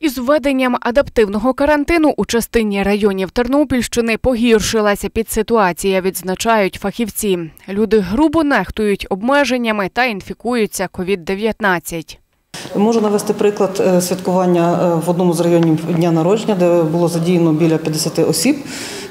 Із введенням адаптивного карантину у частині районів Тернопільщини погіршилася підситуація, відзначають фахівці. Люди грубо нехтують обмеженнями та інфікуються COVID-19. Можу навести приклад е, святкування е, в одному з районів дня народження, де було задіяно біля 50 осіб.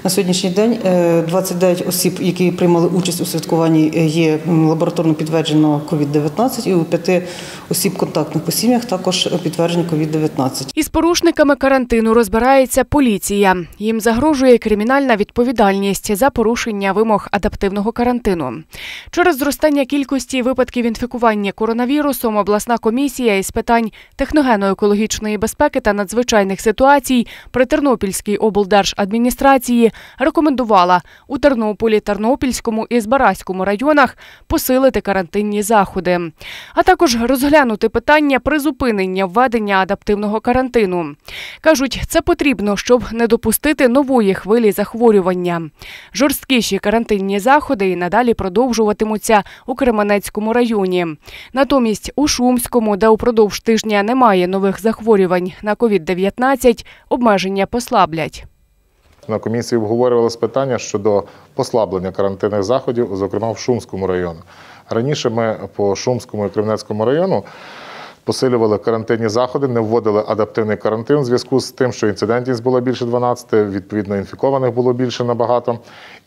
На сьогоднішній день е, 29 осіб, які приймали участь у святкуванні, е, є лабораторно підтверджено COVID-19, і у п'яти осіб контактних по сім'ях також підтверджено COVID-19. Із порушниками карантину розбирається поліція. Їм загрожує кримінальна відповідальність за порушення вимог адаптивного карантину. Через зростання кількості випадків інфікування коронавірусом обласна комісія із питань техногенно-екологічної безпеки та надзвичайних ситуацій при Тернопільській облдержадміністрації рекомендувала у Тернополі, Тернопільському і Збаразькому районах посилити карантинні заходи, а також розглянути питання призупинення введення адаптивного карантину. Кажуть, це потрібно, щоб не допустити нової хвилі захворювання. Жорсткіші карантинні заходи і надалі продовжуватимуться у Кременецькому районі. Натомість у Шумському, де упродовж тижня немає нових захворювань на COVID-19, обмеження послаблять. На комісії обговорювалось питання щодо послаблення карантинних заходів, зокрема в Шумському районі. Раніше ми по Шумському і Кремнецькому району посилювали карантинні заходи, не вводили адаптивний карантин у зв'язку з тим, що інцидентність була більше 12, відповідно, інфікованих було більше набагато.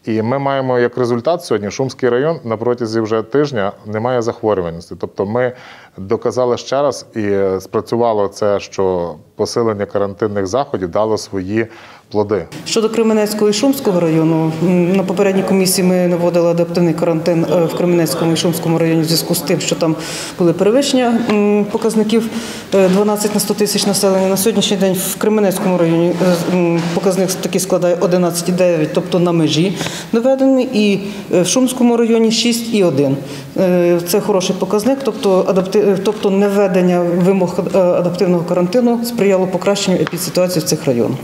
І ми маємо як результат сьогодні Шумський район на протязі вже тижня немає захворюваності. Тобто ми доказали ще раз і спрацювало це, що посилення карантинних заходів дало свої плоди. Щодо Кременецького і Шумського району, на попередній комісії ми наводили адаптивний карантин е, в Кременецькому і Шумському районі в зв'язку з тим, що там були перевищення показників е, 12 на 100 тисяч населення. На сьогоднішній день в Кременецькому районі е, показник такий складає 11,9, тобто на межі доведений, і е, в Шумському районі 6,1. Е, Це хороший показник, тобто, адапти... е, тобто невведення вимог е, адаптивного карантину сприяло покращенню епідситуації в цих районах.